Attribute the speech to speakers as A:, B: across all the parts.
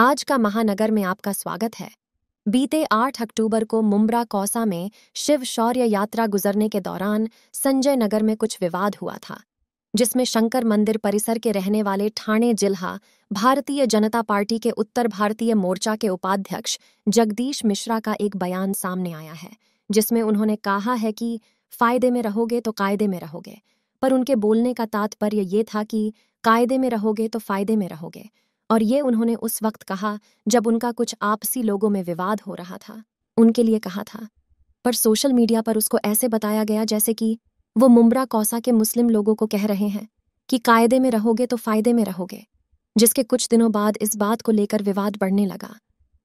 A: आज का महानगर में आपका स्वागत है। बीते 8 अक्टूबर को मुम्बरा कौसा में शिव शौर्य यात्रा गुजरने के दौरान संजय नगर में कुछ विवाद हुआ था, जिसमें शंकर मंदिर परिसर के रहने वाले ठाणे जिल्हा भारतीय जनता पार्टी के उत्तर भारतीय मोर्चा के उपाध्यक्ष जगदीश मिश्रा का एक बयान सामने आया है, जिसमें उन्होंने कहा है कि फ़ायदे में रहोगे तो कायदे में रहोगे, पर उनके बोलने का तात्पर्य ये था कि कायदे में रहोगे तो फ़ायदे में रहोगे। और ये उन्होंने उस वक्त कहा जब उनका कुछ आपसी लोगों में विवाद हो रहा था। उनके लिए कहा था। पर सोशल मीडिया पर उसको ऐसे बताया गया जैसे कि वो मुम्बरा कौसा के मुस्लिम लोगों को कह रहे हैं कि कायदे में रहोगे तो फ़ायदे में रहोगे, जिसके कुछ दिनों बाद इस बात को लेकर विवाद बढ़ने लगा।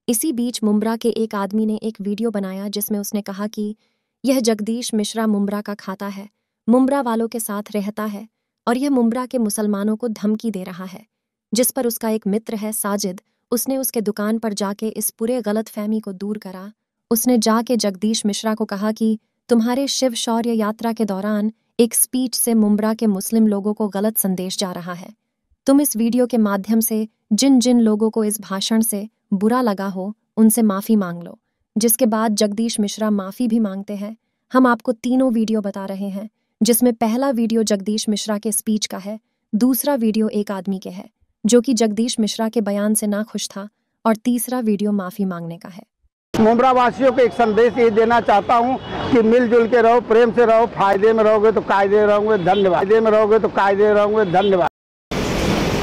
A: इसी बीच मुम्बरा के एक आदमी ने एक वीडियो बनाया जिसमें उसने कहा कि यह जगदीश मिश्रा मुम्बरा का खाता है मुम्बरा वालों के साथ रहता है और यह मुम्बरा के मुसलमानों को धमकी दे रहा है। जिस पर उसका एक मित्र है साजिद, उसने उसके दुकान पर जाके इस पूरे गलत फहमी को दूर करा। उसने जाके जगदीश मिश्रा को कहा कि, तुम्हारे शिव शौर्य यात्रा के दौरान एक स्पीच से मुम्बरा के मुस्लिम लोगों को गलत संदेश जा रहा है। तुम इस वीडियो के माध्यम से जिन जिन लोगों को इस भाषण से बुरा लगा हो, उनसे माफ़ी मांग लो, जिसके बाद जगदीश मिश्रा माफ़ी भी मांगते हैं। हम आपको तीनों वीडियो बता रहे हैं, जिसमें पहला वीडियो जगदीश मिश्रा के स्पीच का है, दूसरा वीडियो एक आदमी के है। जो कि जगदीश मिश्रा के बयान से ना खुश था और तीसरा वीडियो माफ़ी मांगने का है।
B: मुमरा वासियों को एक संदेश ये देना चाहता हूँ कि मिलजुल के रहो प्रेम से रहो फ़ायदे में रहोगे तो कायदे रहोगे धन्यवाद। फ़ायदे में रहोगे तो कायदे रहोगे धन्यवाद।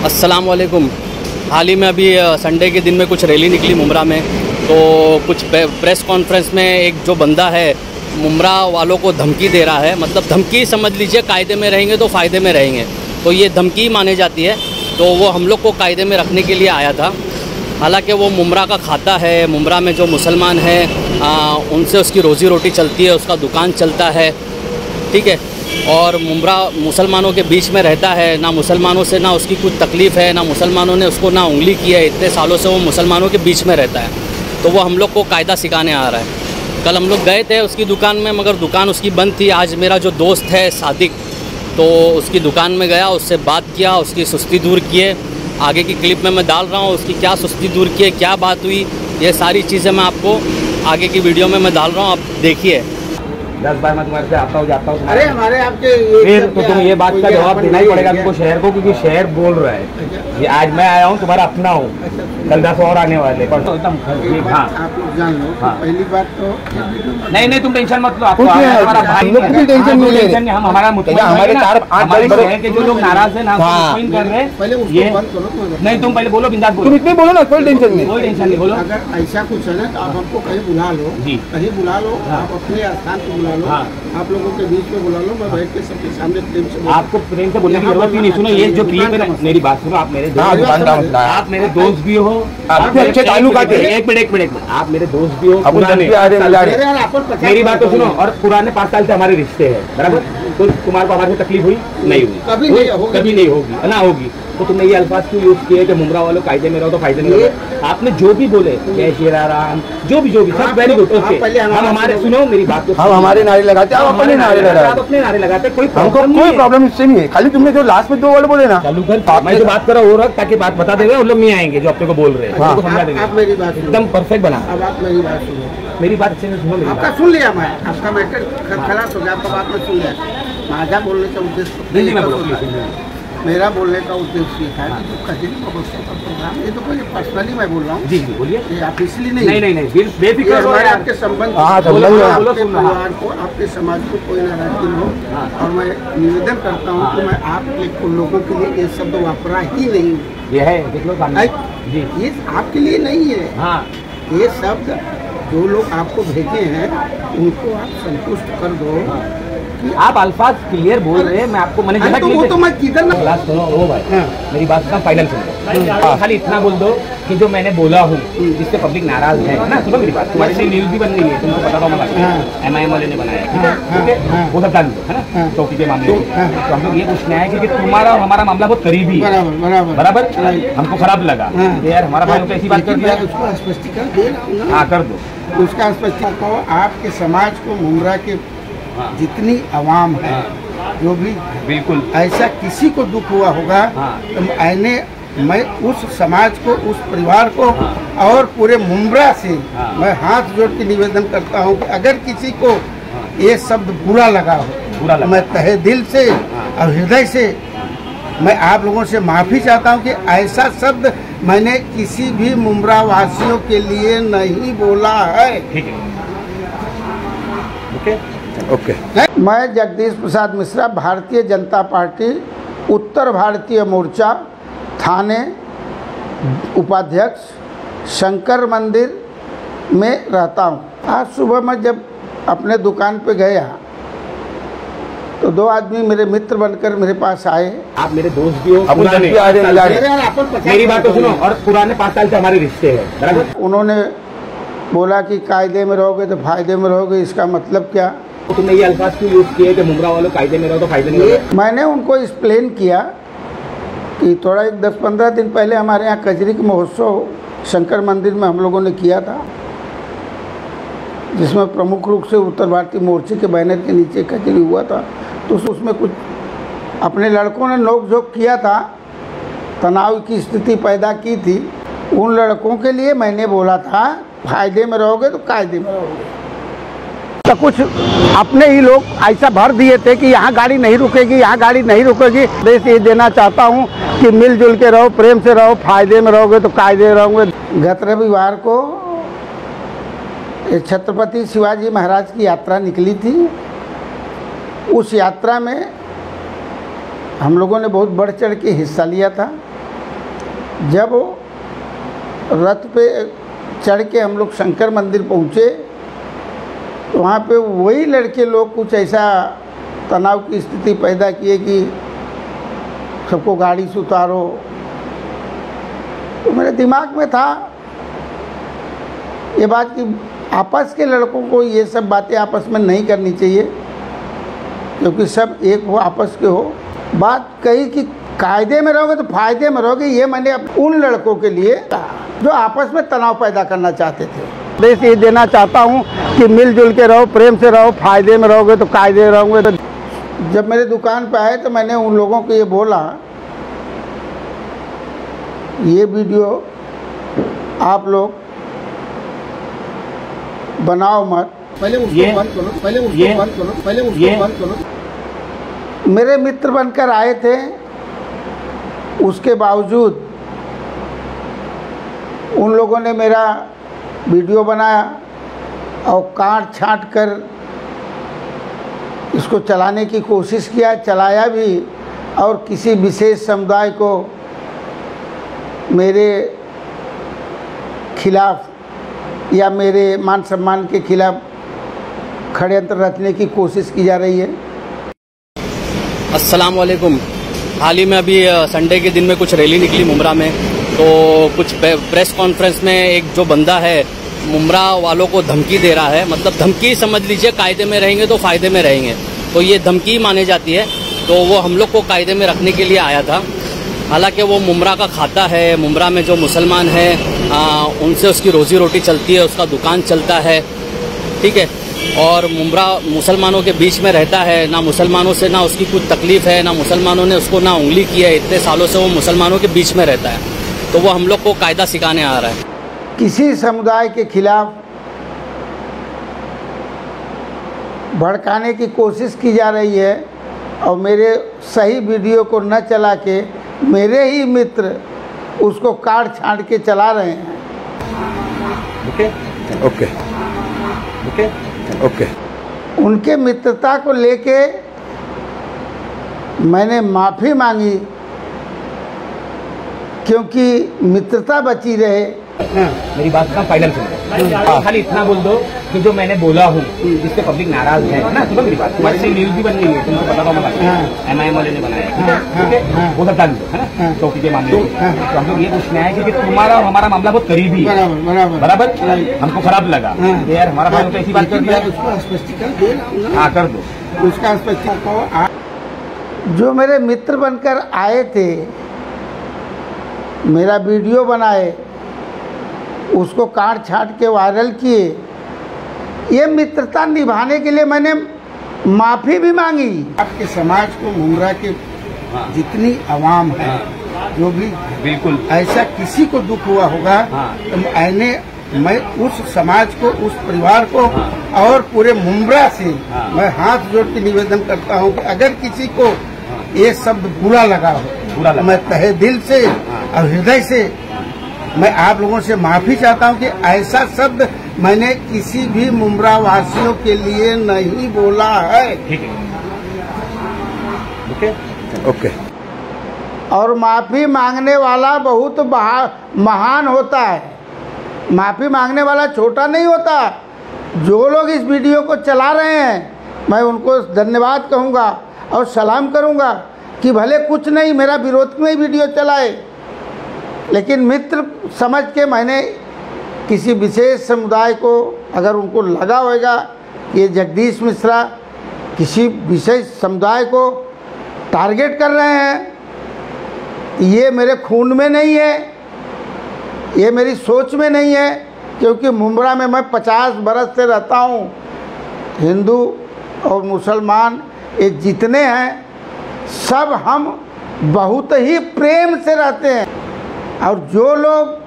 C: अस्सलाम वालेकुम हाल ही में अभी संडे के दिन में कुछ रैली निकली मुमरा में तो कुछ प्रेस कॉन्फ्रेंस में एक जो बंदा है मुमरा वालों को धमकी दे रहा है। मतलब धमकी समझ लीजिए कायदे में रहेंगे तो फ़ायदे में रहेंगे। तो ये धमकी मानी जाती है। तो वो हम लोग को कायदे में रखने के लिए आया था। हालाँकि वो मुमरा का खाता है, मुमरा में जो मुसलमान हैं उनसे उसकी रोज़ी रोटी चलती है, उसका दुकान चलता है, ठीक है? और मुमरा मुसलमानों के बीच में रहता है, ना मुसलमानों से ना उसकी कुछ तकलीफ़ है, ना मुसलमानों ने उसको ना उंगली की है, इतने सालों से वो मुसलमानों के बीच में रहता है। तो वो हम लोग को कायदा सिखाने आ रहा है। कल हम लोग गए थे उसकी दुकान में, मगर दुकान उसकी बंद थी। आज मेरा जो दोस्त है, सादिक तो उसकी दुकान में गया, उससे बात किया, उसकी सुस्ती दूर किए। आगे की क्लिप में मैं डाल रहा हूँ, उसकी क्या सुस्ती दूर किए, क्या बात हुई, ये सारी चीज़ें मैं आपको आगे की वीडियो में मैं डाल रहा हूँ, आप देखिए।
B: दस बार मैं तुम्हारे से आता हूँ जाता हूँ
D: अरे हमारे आपके
B: फिर तो तुम ये बात का जवाब देना ही पड़ेगा तुमको शहर को क्योंकि शहर बोल रहा है। ये आज मैं आया हूँ तुम्हारा अपना हूँ। कल दस और आने वाले। एकदम हाँ।
D: जान लो
B: हाँ।
D: पहली बात तो
B: नहीं नहीं तुम टेंशन मत लो
E: है,
B: हमारा भाई
E: लोग भी टेंशन नहीं ले रहे।
B: टेंशन हम हमारा मुतमईन
E: हमारे
B: शहर के जो लोग नाराज़ है ना
E: हाँ।
B: कर रहे हैं।
D: पहले
B: ये
D: उसको बंद करो तो
B: नहीं तुम पहले बोलो बिंदास
E: तुम
B: बोलो
E: इतने बोलो ना कोई टेंशन नहीं।
B: कोई टेंशन नहीं बोलो।
D: अगर ऐसा कुछ है ना तो आप हमको कहीं बुला लो। कहीं बुला लो
B: हाँ।
D: आप अपने स्थान पे बुला लो।
B: हाँ।
D: आप लोगों के बीच में बुला लो मैं बैठ के सबके सामने प्रेम से
B: आपको प्रेम से बोलने की ज़रूरत ही नहीं सुनो ये जो क्लिप है मेरी बात सुनो आप मेरे
E: हाँ
B: दोस्त
E: का है
B: आप मेरे दोस्त भी हो
E: आप अच्छे
B: मिनट,
E: है।
B: एक मिनट एक मिनट आप मेरे दोस्त भी हो पुराने मेरी बात तो सुनो और पुराने पाँच साल से हमारे रिश्ते हैं बराबर? तो तुम्हारे को हमारे से तकलीफ़ हुई? नहीं हुई।
D: कभी नहीं होगी।
B: कभी नहीं होगी। ना होगी। तो तुमने ये अल्फाज क्यों यूज़ किए कि मुमरा वालों कायदे में रहो तो फ़ायदे में रहो? आपने जो भी बोले जय श्री राम जो भी जो भी सब वेरी गुड ओके
D: पहले
B: हम हमारे
D: सुनो।
B: मेरी बात तो
E: हम हमारे नारे लगाते हैं आप अपने नारे लगाते आप
B: अपने नारे लगाते कोई
E: हमको कोई प्रॉब्लम इससे नहीं है। खाली तुमने जो लास्ट में दो वर्ड बोले ना
B: चालू कर मैं जो बात कर रहा हूँ वो रख ताकि बात बता देंगे उन लोग नहीं आएँगे जो अपने को बोल रहे हैं।
E: हाँ।
B: समझा देंगे।
D: मेरी बात
B: एकदम परफेक्ट बना।
D: अब आप मेरी बात सुनो।
B: मेरी बात अच्छे से सुनो मेरी
D: आपका सुन लिया मैं। आपका मैटर खलास हो गया आपका बात में सुन लिया। माझा बोलने का उद्देश्य है। मेरा बोलने का उद्देश्य ये था कि जो कजरी महोत्सव का प्रोग्राम ये तो कोई पर्सनली मैं बोल रहा हूँ।
B: जी जी बोलिए।
D: ये ऑफिशियली नहीं।
B: नहीं नहीं नहीं बेफिक्र
D: हमारे आपके संबंध
E: हाँ, संबंध है।
D: आपके परिवार को आपके समाज को कोई नाराज़गी न हो।
B: हाँ।
D: और मैं निवेदन करता हूँ कि मैं आप लोगों के लिए ये शब्द वापरा ही नहीं।
B: ये है देख लो जी।
D: ये आपके लिए नहीं है।
B: हाँ।
D: ये शब्द जो लोग आपको भेजे हैं उनको आप संतुष्ट कर दो।
B: आप अल्फाज क्लियर बोल रहे हैं मैं आपको मैंने
D: अरे तो वो तो मैं किधर ना
B: क्लास सुनो ओ भाई
D: हाँ।
B: मेरी बात का फाइनल सुनो। हाँ, खाली इतना बोल दो कि जो मैंने बोला हूँ जिससे पब्लिक नाराज़ है ना? सुनो मेरी बात तुम्हारे लिए न्यूज़ भी बन रही है तुमको पता होगा
D: हाँ।
B: एम आई एम वाले ने बनाया ठीक है?
D: हाँ,
B: है
D: हाँ।
B: वो सब डाल है ना?
D: हाँ।
B: चौकी के मामले
D: हाँ।
B: तो हम लोग ये पूछने आए क्योंकि तुम्हारा और हमारा मामला बहुत करीबी है।
D: बराबर.
B: हमको खराब लगा।
D: हाँ।
B: यार हमारा भाई तो ऐसी बात कर दिया
D: उसको स्पष्टीकरण दे रहा हूँ ना।
B: हाँ कर दो।
D: उसका स्पष्टीकरण आपके समाज को मुमरा के
B: हाँ।
D: जितनी आवाम है हाँ। जो भी
B: बिल्कुल
D: ऐसा किसी को दुख हुआ होगा
B: हाँ।
D: तो मैंने मैं उस समाज को उस परिवार को हाँ। और पूरे मुमरा से हाँ। मैं हाथ जोड़ के निवेदन करता हूँ कि अगर किसी को ये शब्द बुरा लगा हो
F: बुरा लगा।
D: मैं तहे दिल से और हृदय से मैं आप लोगों से माफ़ी चाहता हूँ कि ऐसा शब्द मैंने किसी भी मुमरा वासियों के लिए नहीं बोला है
F: ठीक है ओके
E: ओके
D: मैं जगदीश प्रसाद मिश्रा भारतीय जनता पार्टी उत्तर भारतीय मोर्चा थाने उपाध्यक्ष शंकर मंदिर में रहता हूँ। आज सुबह मैं जब अपने दुकान पे गया तो दो आदमी मेरे मित्र बनकर मेरे पास आए।
F: आप मेरे दोस्त भी हो पुराने। मेरी बात तो सुनो और पुराने पाँच साल से हमारे रिश्ते हैं
D: उन्होंने बोला कि कायदे में रहोगे तो फ़ायदे में रहोगे इसका मतलब क्या?
F: तुमने ये अल्फाज क्यों यूज़ किए? मुमरा वालों में रहो तो फ़ायदे
D: मैंने उनको एक्सप्लेन किया कि थोड़ा एक दस पंद्रह दिन पहले हमारे यहाँ कजरी का महोत्सव शंकर मंदिर में हम लोगों ने किया था, जिसमें प्रमुख रूप से उत्तर भारतीय मोर्चे के बैनर के नीचे कचरी हुआ था। तो उसमें कुछ अपने लड़कों ने नोक झोंक किया था, तनाव की स्थिति पैदा की थी। उन लड़कों के लिए मैंने बोला था, फ़ायदे में रहोगे तो कायदे में रहोगे।
B: तो कुछ अपने ही लोग ऐसा भर दिए थे कि यहाँ गाड़ी नहीं रुकेगी, यहाँ गाड़ी नहीं रुकेगी। देश ये देना चाहता हूँ कि मिलजुल के रहो, प्रेम से रहो, फ़ायदे में रहोगे तो कायदे में रहोगे।
D: गत रविवार को छत्रपति शिवाजी महाराज की यात्रा निकली थी। उस यात्रा में हम लोगों ने बहुत बढ़ चढ़ के हिस्सा लिया था। जब रथ पे चढ़ के हम लोग शंकर मंदिर पहुँचे वहाँ पे वही लड़के लोग कुछ ऐसा तनाव की स्थिति पैदा किए कि सबको गाड़ी से उतारो। तो मेरे दिमाग में था ये बात कि आपस के लड़कों को ये सब बातें आपस में नहीं करनी चाहिए, क्योंकि सब एक हो, आपस के हो। बात कही कि कायदे में रहोगे तो फ़ायदे में रहोगे, ये मैंने उन लड़कों के लिए जो आपस में तनाव पैदा करना चाहते थे।
B: देश ये देना चाहता हूँ कि मिलजुल के रहो प्रेम से रहो फ़ायदे में रहोगे तो कायदे रहोगे तो
D: जब मेरे दुकान पर आए तो मैंने उन लोगों को ये बोला ये वीडियो आप लोग बनाओ मत।
F: पहले उसको बंद
D: करो पहले
F: उसको बंद
D: करो पहले
F: ये-
D: बंद करो। मेरे मित्र बनकर आए थे उसके बावजूद उन लोगों ने मेरा वीडियो बनाया और काट छांट कर इसको चलाने की कोशिश किया, चलाया भी और किसी विशेष समुदाय को मेरे खिलाफ या मेरे मान सम्मान के खिलाफ षड्यंत्र रचने की कोशिश की जा रही है।
C: अस्सलाम वालेकुम हाल ही में अभी संडे के दिन में कुछ रैली निकली मुमरा में। तो कुछ प्रेस कॉन्फ्रेंस में एक जो बंदा है मुमरा वालों को धमकी दे रहा है। मतलब धमकी समझ लीजिए कायदे में रहेंगे तो फ़ायदे में रहेंगे। तो ये धमकी मानी जाती है। तो वो हम लोग को कायदे में रखने के लिए आया था। हालाँकि वो मुमरा का खाता है मुमरा में जो मुसलमान है आ, उनसे उसकी रोजी रोटी चलती है उसका दुकान चलता है। ठीक है? और मुमरा मुसलमानों के बीच में रहता है। ना मुसलमानों से ना उसकी कुछ तकलीफ़ है ना मुसलमानों ने उसको ना उंगली की है। इतने सालों से वो मुसलमानों के बीच में रहता है। तो वो हम लोग को कायदा सिखाने आ रहा है।
D: किसी समुदाय के खिलाफ भड़काने की कोशिश की जा रही है और मेरे सही वीडियो को न चला के मेरे ही मित्र उसको काट छाट के चला रहे हैं।
F: ओके?
E: ओके।
F: ओके?
E: ओके।
D: उनके मित्रता को लेके मैंने माफ़ी मांगी क्योंकि मित्रता बची रहे।
F: मेरी बात का फाइनल सुनो। खाली इतना बोल दो कि जो मैंने बोला हूँ जिससे पब्लिक नाराज़ है ना? सुनो मेरी बात। तुम्हारी से न्यूज़ भी बन गई है तुमको पता होगा एम आई एम वाले ने बनाया है, ठीक है? वो सब डाल दो है ना? चौकी के मामले तो हम लोग ये पूछने आए क्योंकि तुम्हारा और हमारा मामला बहुत करीबी है।
D: बराबर बराबर।
F: बराबर? हमको खराब लगा। यार हमारा भाई तो ऐसी बात कर दिया।
D: हूँ।
F: हाँ कर दो।
D: उसका जो मेरे मित्र बनकर आए थे मेरा वीडियो बनाए उसको काट छाट के वायरल किए। ये मित्रता निभाने के लिए मैंने माफ़ी भी मांगी। आपके समाज को मुमरा के जितनी आवाम है जो भी
F: बिल्कुल।
D: ऐसा किसी को दुख हुआ होगा
F: हाँ।
D: तो मैंने मैं उस समाज को उस परिवार को और पूरे मुमरा से
F: हाँ।
D: मैं हाथ जोड़ के निवेदन करता हूँ कि अगर किसी को ये शब्द बुरा लगा हो
F: बुरा लगा।
D: तो मैं तहे दिल से और हृदय से मैं आप लोगों से माफ़ी चाहता हूँ कि ऐसा शब्द मैंने किसी भी मुमरा वासियों के लिए नहीं बोला है।
F: ओके?
E: ओके।
D: और माफ़ी मांगने वाला बहुत महान होता है। माफ़ी मांगने वाला छोटा नहीं होता। जो लोग इस वीडियो को चला रहे हैं मैं उनको धन्यवाद कहूँगा और सलाम करूँगा कि भले कुछ नहीं मेरा विरोध में ही वीडियो चलाए लेकिन मित्र समझ के मैंने किसी विशेष समुदाय को अगर उनको लगा होगा ये जगदीश मिश्रा किसी विशेष समुदाय को टारगेट कर रहे हैं, ये मेरे खून में नहीं है, ये मेरी सोच में नहीं है, क्योंकि मुमरा में मैं पचास बरस से रहता हूँ, हिंदू और मुसलमान ये जितने हैं, सब हम बहुत ही प्रेम से रहते हैं। और जो लोग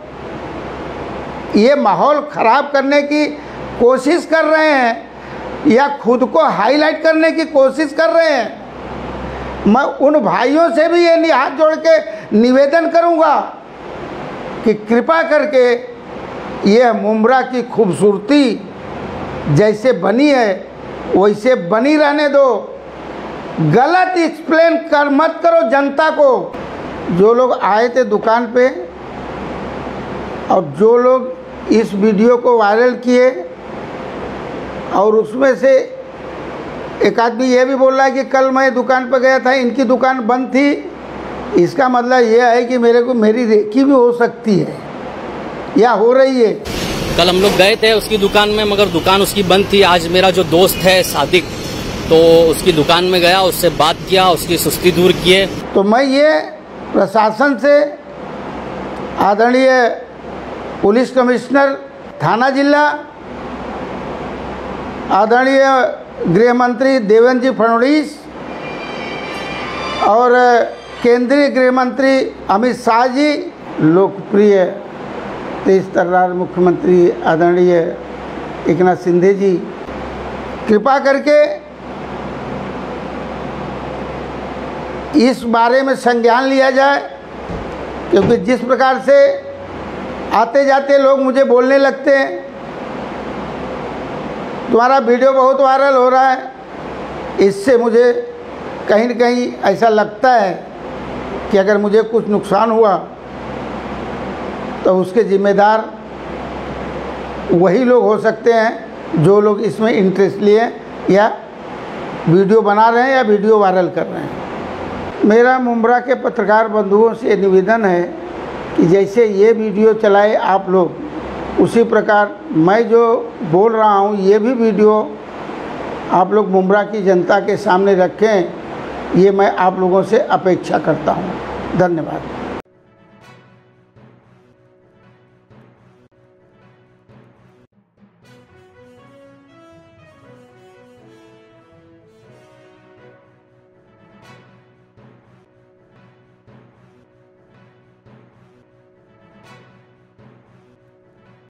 D: ये माहौल ख़राब करने की कोशिश कर रहे हैं या खुद को हाईलाइट करने की कोशिश कर रहे हैं, मैं उन भाइयों से भी ये हाथ जोड़ के निवेदन करूँगा कि कृपा करके ये मुमरा की खूबसूरती जैसे बनी है, वैसे बनी रहने दो। गलत एक्सप्लेन कर मत करो जनता को। जो लोग आए थे दुकान पे और जो लोग इस वीडियो को वायरल किए और उसमें से एक आदमी ये भी बोल रहा है कि कल मैं दुकान पर गया था इनकी दुकान बंद थी। इसका मतलब यह है कि मेरे को मेरी रेकी भी हो सकती है या हो रही है।
C: कल हम लोग गए थे उसकी दुकान में मगर दुकान उसकी बंद थी। आज मेरा जो दोस्त है सादिक तो उसकी दुकान में गया उससे बात किया उसकी सुस्ती दूर किए।
D: तो मैं ये प्रशासन से आदरणीय पुलिस कमिश्नर, थाना जिला, आदरणीय गृह मंत्री देवेंद्र जी फडणवीस और केंद्रीय गृह मंत्री अमित शाह जी, लोकप्रिय तेज तर्रार मुख्यमंत्री आदरणीय एकनाथ शिंदे जी। कृपा करके इस बारे में संज्ञान लिया जाए, क्योंकि जिस प्रकार से आते जाते लोग मुझे बोलने लगते हैं, तुम्हारा वीडियो बहुत वायरल हो रहा है, इससे मुझे कहीं न कहीं ऐसा लगता है कि अगर मुझे कुछ नुकसान हुआ तो उसके जिम्मेदार वही लोग हो सकते हैं जो लोग इसमें इंटरेस्ट लिए या वीडियो बना रहे हैं या वीडियो वायरल कर रहे हैं। मेरा मुमरा के पत्रकार बंधुओं से निवेदन है कि जैसे ये वीडियो चलाए आप लोग, उसी प्रकार मैं जो बोल रहा हूँ, ये भी वीडियो आप लोग मुमरा की जनता के सामने रखें, ये मैं आप लोगों से अपेक्षा करता हूँ। धन्यवाद।